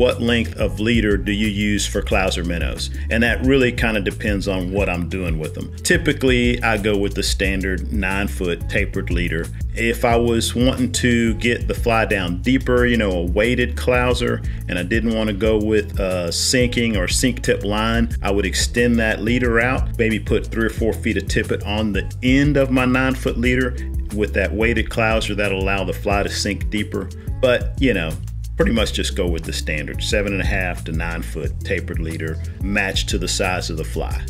what length of leader do you use for Clouser minnows? And that really kind of depends on what I'm doing with them. Typically, I go with the standard nine foot tapered leader. If I was wanting to get the fly down deeper, you know, a weighted Clouser, and I didn't want to go with a sinking or sink tip line, I would extend that leader out, maybe put three or four feet of tippet on the end of my nine foot leader with that weighted Clouser that'll allow the fly to sink deeper. But, you know, pretty much just go with the standard seven and a half to nine foot tapered leader matched to the size of the fly.